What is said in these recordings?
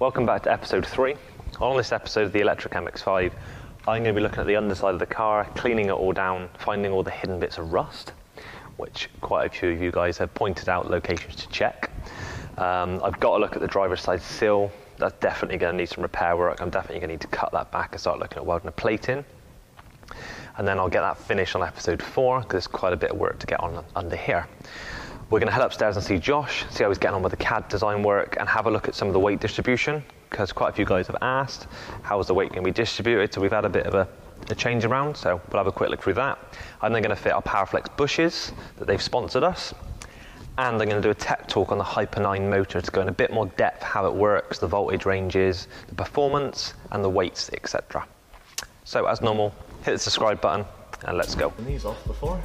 Welcome back to episode three. On this episode of the Electric MX5, I'm going to be looking at the underside of the car, cleaning it all down, finding all the hidden bits of rust, which quite a few of you guys have pointed out locations to check. Um, I've got to look at the driver's side sill. That's definitely going to need some repair work. I'm definitely going to need to cut that back and start looking at welding a plate in. And then I'll get that finished on episode four because there's quite a bit of work to get on under here. We're going to head upstairs and see Josh, see how he's getting on with the CAD design work, and have a look at some of the weight distribution because quite a few guys have asked how is the weight going to be distributed. So we've had a bit of a, a change around, so we'll have a quick look through that. I'm then going to fit our Powerflex bushes that they've sponsored us, and I'm going to do a tech talk on the Hyper 9 motor to go in a bit more depth how it works, the voltage ranges, the performance, and the weights, etc. So as normal, hit the subscribe button and let's go. These off before.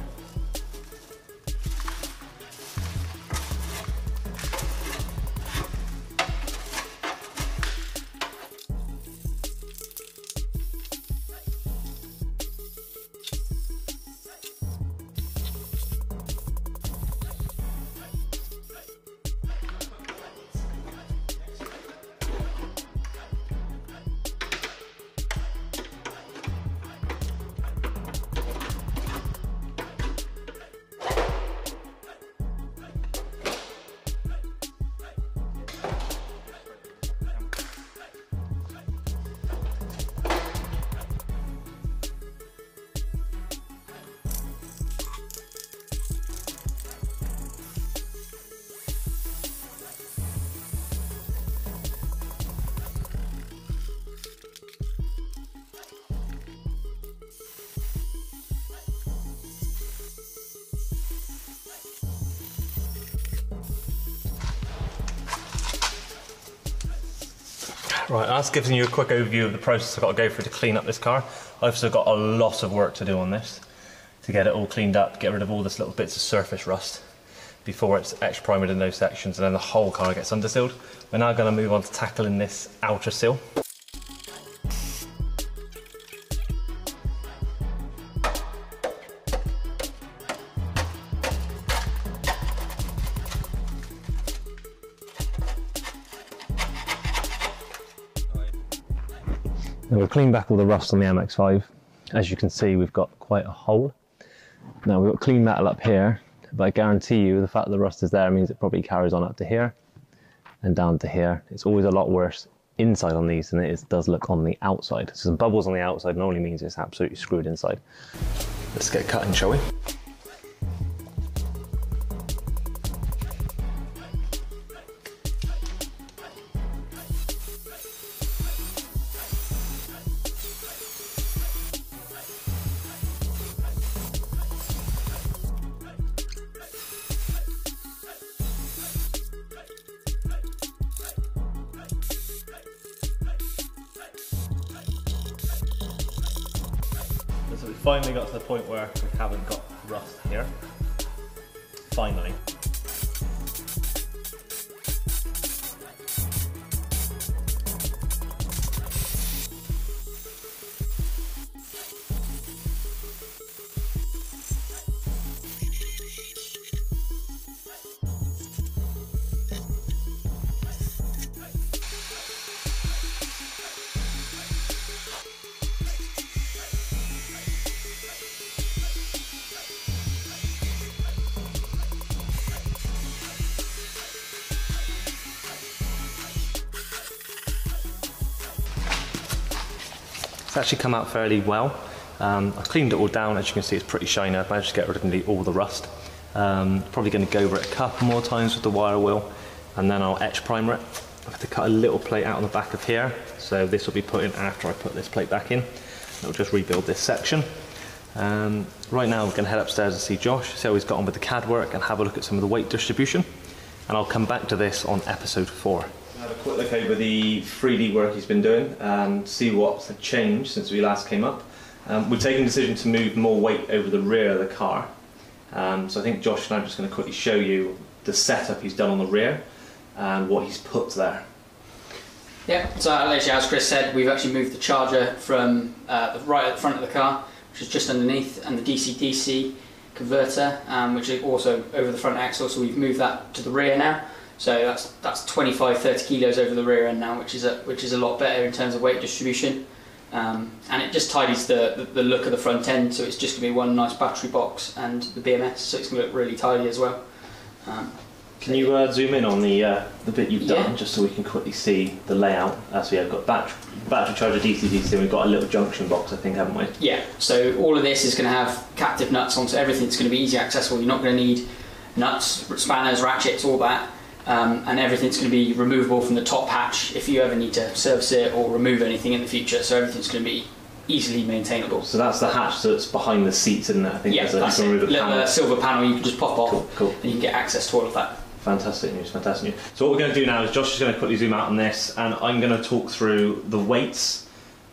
Right, that's giving you a quick overview of the process I've got to go through to clean up this car. I've still got a lot of work to do on this to get it all cleaned up, get rid of all this little bits of surface rust before it's etch primed in those sections and then the whole car gets undersealed. We're now going to move on to tackling this outer seal. We've cleaned back all the rust on the MX-5. As you can see, we've got quite a hole. Now we've got clean metal up here, but I guarantee you the fact that the rust is there means it probably carries on up to here and down to here. It's always a lot worse inside on these than it is, does look on the outside. So some bubbles on the outside normally means it's absolutely screwed inside. Let's get cutting, shall we? Finally got to the point where we haven't got rust here. Finally. It's actually come out fairly well. Um, I've cleaned it all down, as you can see it's pretty shiny. I've managed to get rid of nearly all the rust. Um, probably going to go over it a couple more times with the wire wheel and then I'll etch primer it. I have to cut a little plate out on the back of here, so this will be put in after I put this plate back in. It'll just rebuild this section. Um, right now we're going to head upstairs and see Josh, see how he's got on with the CAD work and have a look at some of the weight distribution. And I'll come back to this on episode 4 have a quick look over the 3D work he's been doing and see what's changed since we last came up. Um, we've taken a decision to move more weight over the rear of the car. Um, so I think Josh and I are just going to quickly show you the setup he's done on the rear and what he's put there. Yeah, so actually, as Chris said, we've actually moved the charger from uh, right at the front of the car, which is just underneath, and the DC-DC converter, um, which is also over the front axle. So we've moved that to the rear now. So that's that's 25, 30 kilos over the rear end now, which is a which is a lot better in terms of weight distribution. Um, and it just tidies the, the, the look of the front end, so it's just going to be one nice battery box and the BMS, so it's going to look really tidy as well. Um, Can you uh, zoom in on the uh, the bit you've Yeah. done, just so we can quickly see the layout? As we have got battery, battery charger DC DC, and we've got a little junction box, I think, haven't we? Yeah, so all of this is going to have captive nuts on, so everything's going to be easy accessible. You're not going to need nuts, spanners, ratchets, all that. Um, and everything's going to be removable from the top hatch if you ever need to service it or remove anything in the future. So everything's going to be easily maintainable. So that's the hatch that's behind the seats, isn't it? I think Yeah, there's a, that's can a Little panel. uh, silver panel you can just pop off Cool, cool. and you can get access to all of that. Fantastic news, fantastic news. So what we're going to do now is Josh is going to quickly zoom out on this, and I'm going to talk through the weights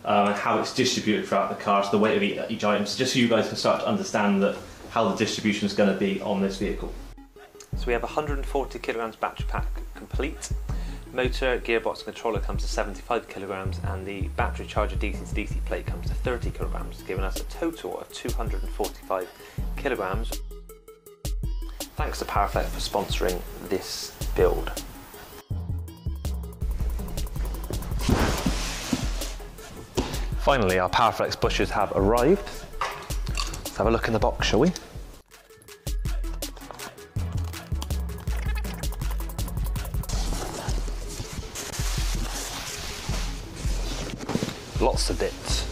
um, and how it's distributed throughout the car, so the weight of each, each item, so just so you guys can start to understand that how the distribution is going to be on this vehicle. We have 140 kilograms battery pack complete. Motor, gearbox, controller comes to 75 kilograms, and the battery charger DC to DC plate comes to 30 kilograms, giving us a total of 245 kilograms. Thanks to Powerflex for sponsoring this build. Finally, our Powerflex bushes have arrived. Let's have a look in the box, shall we? Lots of bits.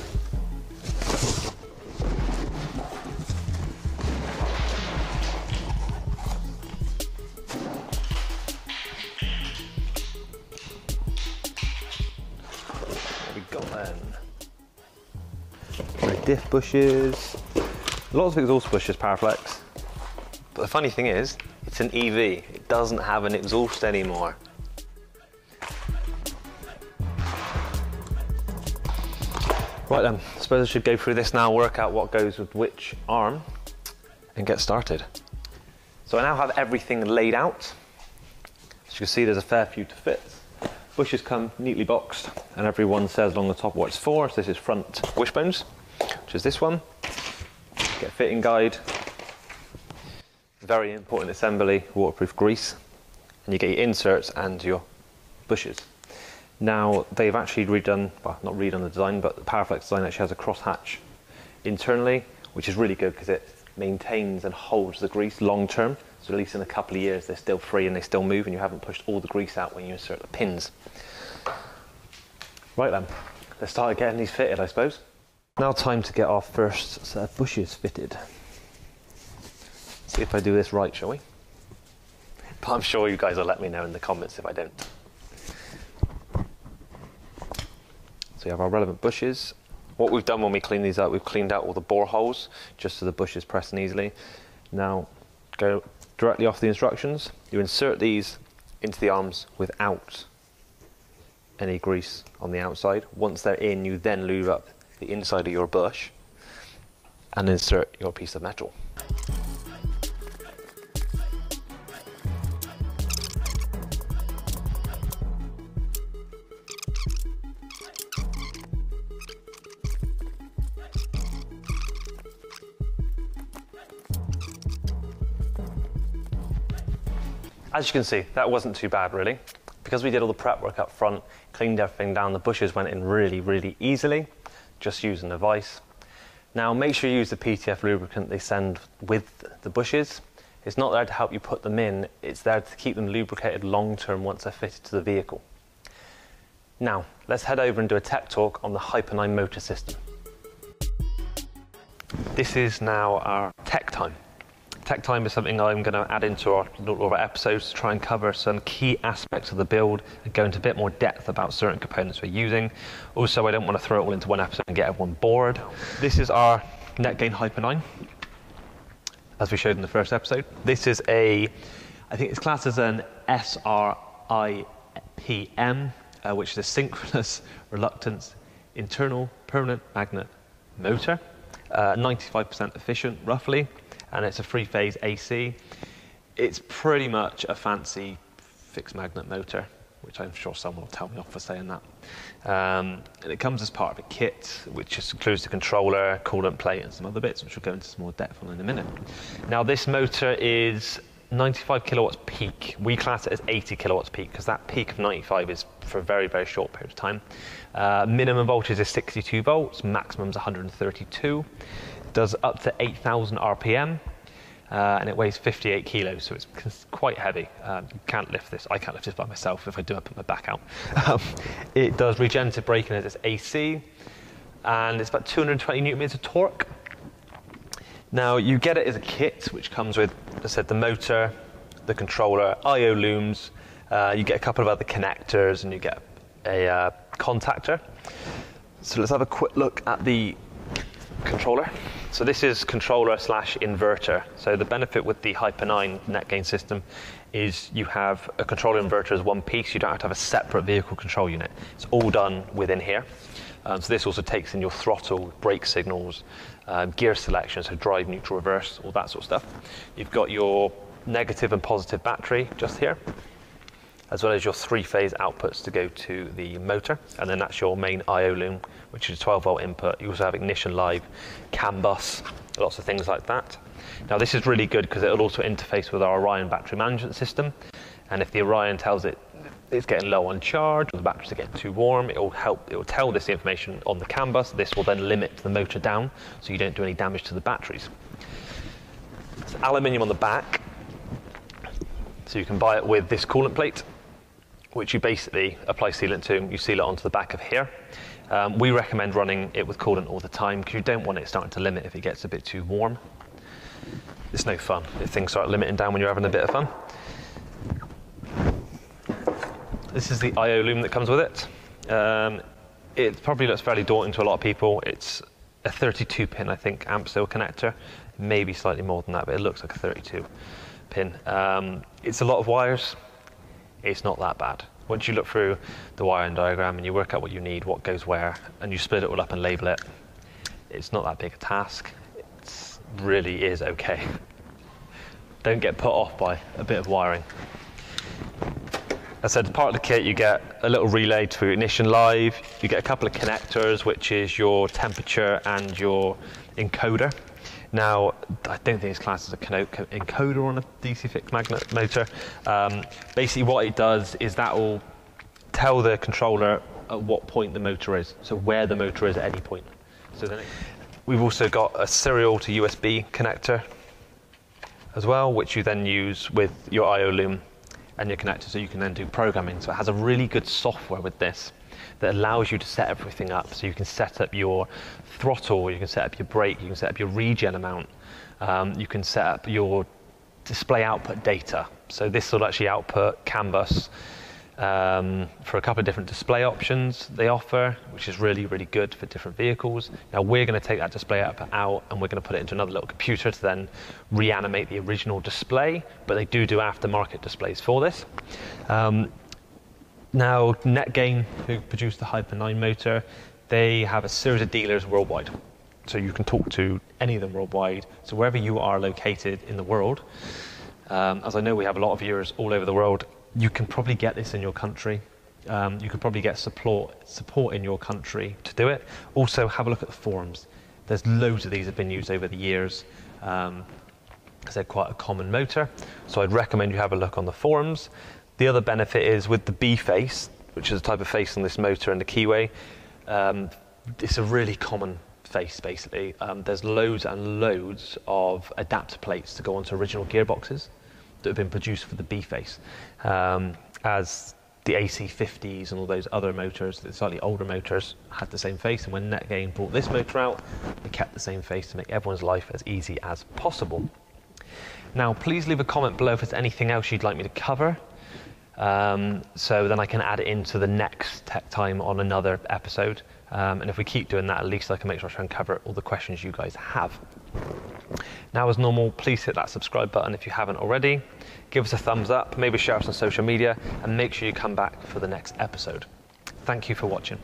We got then? Diff bushes. Lots of exhaust bushes, Powerflex. But the funny thing is, it's an EV. It doesn't have an exhaust anymore. Right then, I suppose I should go through this now, work out what goes with which arm, and get started. So I now have everything laid out. As you can see, there's a fair few to fit. Bushes come neatly boxed, and everyone says along the top what it's for. So this is front wishbones, which is this one. Get fitting guide. Very important assembly, waterproof grease. And you get your inserts and your bushes. Now they've actually redone, well, not redone the design, but the Powerflex design actually has a cross hatch internally, which is really good because it maintains and holds the grease long term. So at least in a couple of years they're still free and they still move, and you haven't pushed all the grease out when you insert the pins. Right then, let's start getting these fitted, I suppose. Now time to get our first set of bushes fitted. See if I do this right, shall we? But I'm sure you guys will let me know in the comments if I don't. So we have our relevant bushes. What we've done when we clean these up, we've cleaned out all the bore holes just so the bushes press in easily. Now go directly off the instructions. You insert these into the arms without any grease on the outside. Once they're in, you then lube up the inside of your bush and insert your piece of metal. As you can see, that wasn't too bad really. Because we did all the prep work up front, cleaned everything down, the bushes went in really, really easily, just using a vise. Now make sure you use the PTF lubricant they send with the bushes. It's not there to help you put them in, it's there to keep them lubricated long term once they're fitted to the vehicle. Now, let's head over and do a tech talk on the Hyper 9 motor system. This is now our tech time. Tech time is something I'm going to add into our, our episodes to try and cover some key aspects of the build and go into a bit more depth about certain components we're using. Also, I don't want to throw it all into one episode and get everyone bored. This is our NetGain Hyper 9, as we showed in the first episode. This is a, I think it's classed as an SRIPM, uh, which is a synchronous reluctance internal permanent magnet motor. Uh, 95% efficient, roughly and it's a three phase AC. It's pretty much a fancy fixed magnet motor, which I'm sure someone will tell me off for saying that. Um, and it comes as part of a kit, which just includes the controller, coolant plate, and some other bits, which we'll go into some more depth on in a minute. Now, this motor is 95 kilowatts peak. We class it as 80 kilowatts peak because that peak of 95 is for a very, very short period of time. Uh, minimum voltage is 62 volts, maximum is 132. Does up to 8,000 RPM. Uh, and it weighs 58 kilos, so it's quite heavy. Um, can't lift this. I can't lift this by myself. If I do, I put my back out. Um, it does regenerative braking as its AC, and it's about 220 newton meters of torque. Now you get it as a kit, which comes with, as I said, the motor, the controller, I/O looms. Uh, you get a couple of other connectors, and you get a uh, contactor. So let's have a quick look at the controller. So this is controller slash inverter. So the benefit with the Hyper 9 Netgain system is you have a controller inverter as one piece. You don't have to have a separate vehicle control unit. It's all done within here. Um, so this also takes in your throttle, brake signals, um, gear selection, so drive, neutral, reverse, all that sort of stuff. You've got your negative and positive battery just here as well as your three-phase outputs to go to the motor, and then that's your main I/O loom, which is a 12-volt input. You also have ignition live, CAN bus, lots of things like that. Now this is really good because it'll also interface with our Orion battery management system, and if the Orion tells it it's getting low on charge the batteries are getting too warm, it will help. It will tell this information on the CAN bus. This will then limit the motor down, so you don't do any damage to the batteries. It's aluminium on the back, so you can buy it with this coolant plate which you basically apply sealant to, you seal it onto the back of here. Um, we recommend running it with coolant all the time because you don't want it starting to limit if it gets a bit too warm. It's no fun if things start limiting down when you're having a bit of fun. This is the I/O loom that comes with it. Um, it probably looks fairly daunting to a lot of people. It's a 32 pin, I think, AmpSeal connector, maybe slightly more than that, but it looks like a 32 pin. Um, it's a lot of wires it's not that bad. Once you look through the wiring diagram and you work out what you need, what goes where, and you split it all up and label it, it's not that big a task. It really is okay. Don't get put off by a bit of wiring. I said, part of the kit, you get a little relay to Ignition Live. You get a couple of connectors, which is your temperature and your encoder. Now, I don't think it's classed as a encoder on a DC fixed magnet motor. Um, basically, what it does is that will tell the controller at what point the motor is, so where the motor is at any point. So then it, we've also got a serial to USB connector as well, which you then use with your I/O loom and your connector, so you can then do programming. So it has a really good software with this that allows you to set everything up. So you can set up your throttle, you can set up your brake, you can set up your regen amount, um, you can set up your display output data. So this will actually output CAN bus um, for a couple of different display options they offer, which is really, really good for different vehicles. Now we're going to take that display output out and we're going to put it into another little computer to then reanimate the original display, but they do do aftermarket displays for this. Um, now, Netgain, who produced the Hyper 9 motor, they have a series of dealers worldwide. So you can talk to any of them worldwide. So wherever you are located in the world, um, as I know we have a lot of viewers all over the world, you can probably get this in your country. Um, you could probably get support support in your country to do it. Also, have a look at the forums. There's loads of these have been used over the years because um, they're quite a common motor. So I'd recommend you have a look on the forums. The other benefit is with the B face, which is a type of face on this motor and the keyway, um, it's a really common face basically. Um, there's loads and loads of adapter plates to go onto original gearboxes that have been produced for the B face. Um, as the AC50s and all those other motors, the slightly older motors, had the same face. And when Netgain brought this motor out, they kept the same face to make everyone's life as easy as possible. Now, please leave a comment below if there's anything else you'd like me to cover. Um, so then I can add it into the next tech time on another episode. Um, and if we keep doing that, at least I can make sure I try and cover all the questions you guys have. Now, as normal, please hit that subscribe button if you haven't already. Give us a thumbs up, maybe share us on social media, and make sure you come back for the next episode. Thank you for watching.